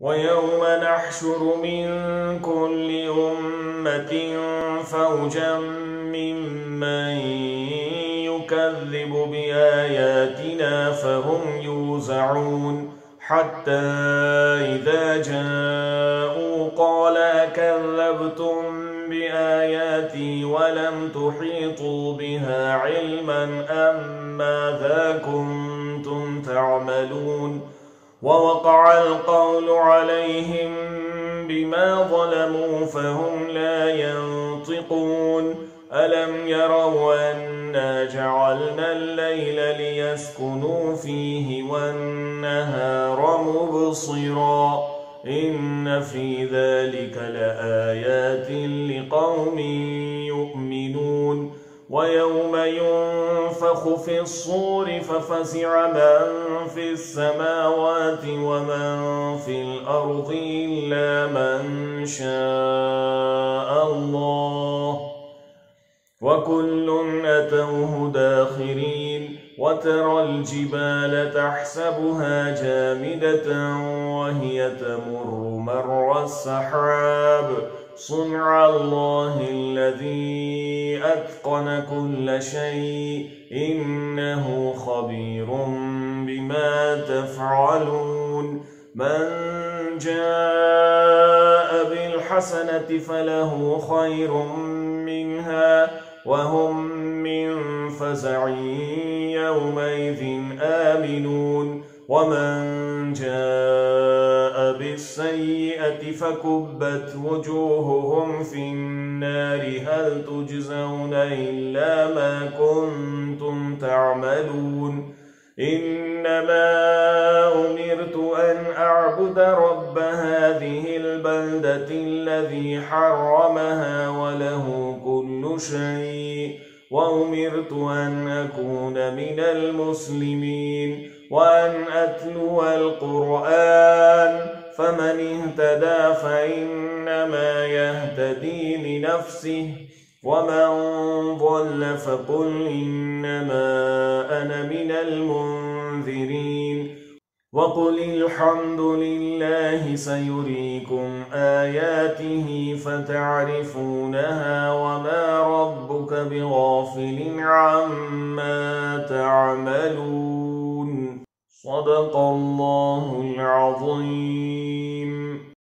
ويوم نحشر من كل أمة فوجا ممن يكذب بآياتنا فهم يوزعون. حتى إذا جاءوا قال أكذبتم بآياتي ولم تحيطوا بها علما أم ماذا كنتم تعملون؟ ووقع القول عليهم بما ظلموا فهم لا ينطقون. ألم يروا أنا جعلنا الليل ليسكنوا فيه والنهار مبصرا؟ إن في ذلك لآيات لقوم يؤمنون. ويوم ينفخ في الصور ففزع من في السماوات ومن في الأرض إلا من شاء الله. وكل أتوه داخرين وترى الجبال تحسبها جامدة وهي تمر مر السحاب. صنع الله أتقن كل شيء. إنه خبير بما تفعلون. من جاء بالحسنة فله خير منها وهم من فزع يومئذ آمنون. ومن جاء بالسيئة فكبت وجوههم في النار هل تجزون إلا ما كنتم تعملون إنما أمرت أن أعبد رب هذه البلدة الذي حرمها وله كل شيء وأمرت أن أكون من المسلمين وأن أتلو القرآن فمن اهتدى فإنما يهتدي لنفسه ومن ضل فقل إنما أنا من المنذرين. وقل الحمد لله سيريكم آياته فتعرفونها وما ربك بغافل عما تعملون. صدق الله العظيم.